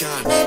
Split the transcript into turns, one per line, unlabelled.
shine.